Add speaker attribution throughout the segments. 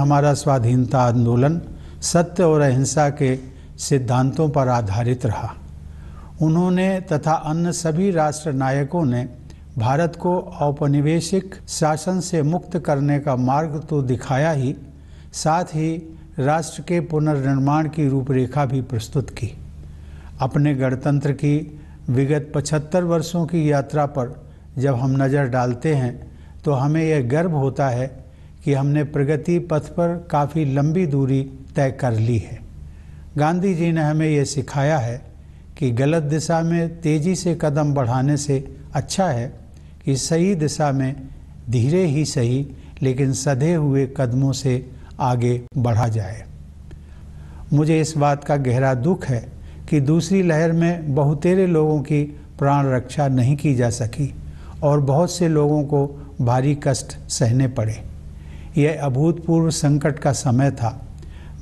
Speaker 1: हमारा स्वाधीनता आंदोलन सत्य और अहिंसा के सिद्धांतों पर आधारित रहा। उन्होंने तथा अन्य सभी राष्ट्र नायकों ने भारत को औपनिवेशिक शासन से मुक्त करने का मार्ग तो दिखाया ही, साथ ही राष्ट्र के पुनर्निर्माण की रूपरेखा भी प्रस्तुत की। अपने गणतंत्र की विगत 75 वर्षों की यात्रा पर जब हम नज़र डालते हैं तो हमें यह गर्व होता है कि हमने प्रगति पथ पर काफ़ी लंबी दूरी तय कर ली है। गांधी जी ने हमें यह सिखाया है कि गलत दिशा में तेज़ी से कदम बढ़ाने से अच्छा है कि सही दिशा में धीरे ही सही, लेकिन सधे हुए कदमों से आगे बढ़ा जाए। मुझे इस बात का गहरा दुख है कि दूसरी लहर में बहुतेरे लोगों की प्राण रक्षा नहीं की जा सकी और बहुत से लोगों को भारी कष्ट सहने पड़े। यह अभूतपूर्व संकट का समय था।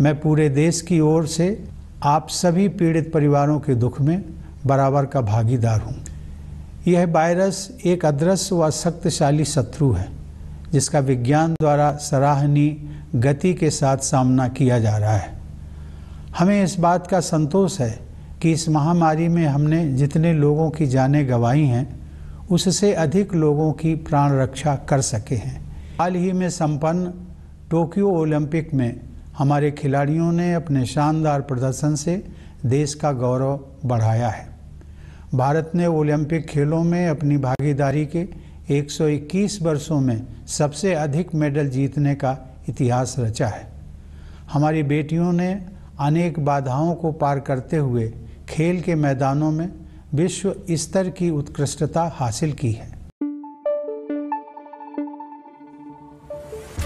Speaker 1: मैं पूरे देश की ओर से आप सभी पीड़ित परिवारों के दुख में बराबर का भागीदार हूँ। यह वायरस एक अदृश्य व शक्तिशाली शत्रु है, जिसका विज्ञान द्वारा सराहनीय गति के साथ सामना किया जा रहा है। हमें इस बात का संतोष है कि इस महामारी में हमने जितने लोगों की जानें गंवाई हैं, उससे अधिक लोगों की प्राण रक्षा कर सके हैं। हाल ही में संपन्न टोक्यो ओलंपिक में हमारे खिलाड़ियों ने अपने शानदार प्रदर्शन से देश का गौरव बढ़ाया है। भारत ने ओलंपिक खेलों में अपनी भागीदारी के 121 वर्षों में सबसे अधिक मेडल जीतने का इतिहास रचा है। हमारी बेटियों ने अनेक बाधाओं को पार करते हुए खेल के मैदानों में विश्व स्तर की उत्कृष्टता हासिल की है।